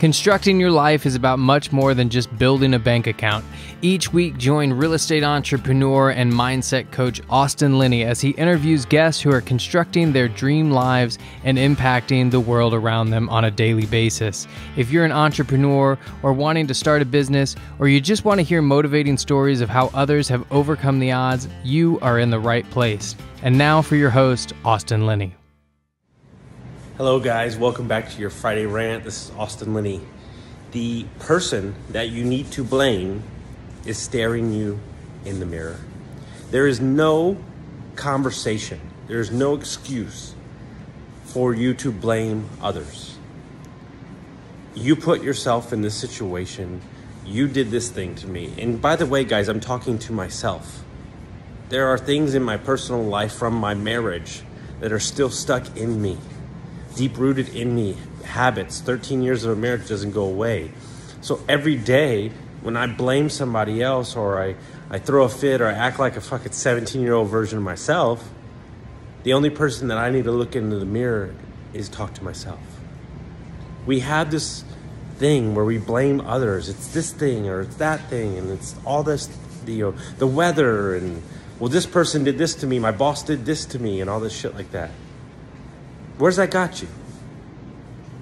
Constructing your life is about much more than just building a bank account. Each week, join real estate entrepreneur and mindset coach Austin Linney as he interviews guests who are constructing their dream lives and impacting the world around them on a daily basis. If you're an entrepreneur or wanting to start a business, or you just want to hear motivating stories of how others have overcome the odds, you are in the right place. And now for your host, Austin Linney. Hello, guys. Welcome back to your Friday rant. This is Austin Linney. The person that you need to blame is staring you in the mirror. There is no conversation, there is no excuse for you to blame others. You put yourself in this situation. You did this thing to me. And by the way, guys, I'm talking to myself. There are things in my personal life from my marriage that are still stuck in me deep rooted in me habits. 13 years of a marriage doesn't go away. So every day when I blame somebody else or I, I throw a fit or I act like a fucking 17 year old version of myself, the only person that I need to look into the mirror is talk to myself. We have this thing where we blame others. It's this thing or it's that thing and it's all this, you know, the weather and, well, this person did this to me, my boss did this to me, and all this shit like that. Where's that got you?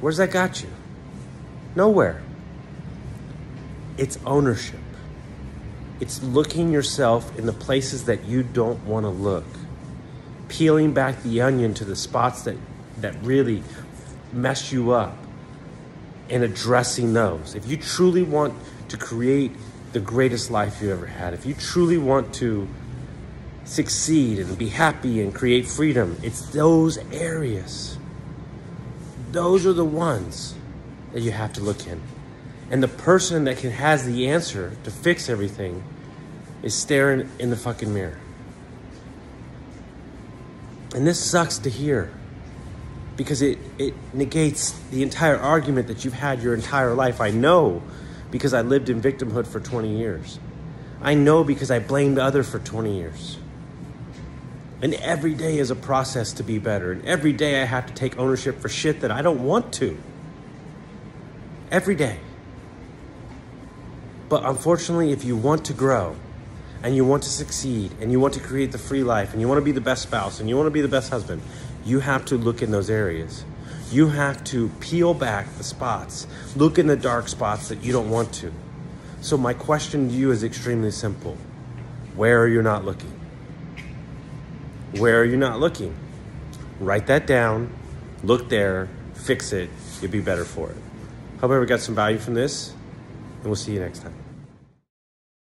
Where's that got you? Nowhere. It's ownership. It's looking yourself in the places that you don't want to look. Peeling back the onion to the spots that, that really mess you up and addressing those. If you truly want to create the greatest life you ever had, if you truly want to succeed and be happy and create freedom. It's those areas. Those are the ones that you have to look in. And the person that can has the answer to fix everything is staring in the fucking mirror. And this sucks to hear because it, it negates the entire argument that you've had your entire life. I know because I lived in victimhood for 20 years. I know because I blamed other for 20 years. And every day is a process to be better. And every day I have to take ownership for shit that I don't want to. Every day. But unfortunately, if you want to grow and you want to succeed and you want to create the free life and you want to be the best spouse and you want to be the best husband, you have to look in those areas. You have to peel back the spots, look in the dark spots that you don't want to. So, my question to you is extremely simple Where are you not looking? Where are you not looking? Write that down, look there, fix it, you'll be better for it. Hope everyone got some value from this, and we'll see you next time.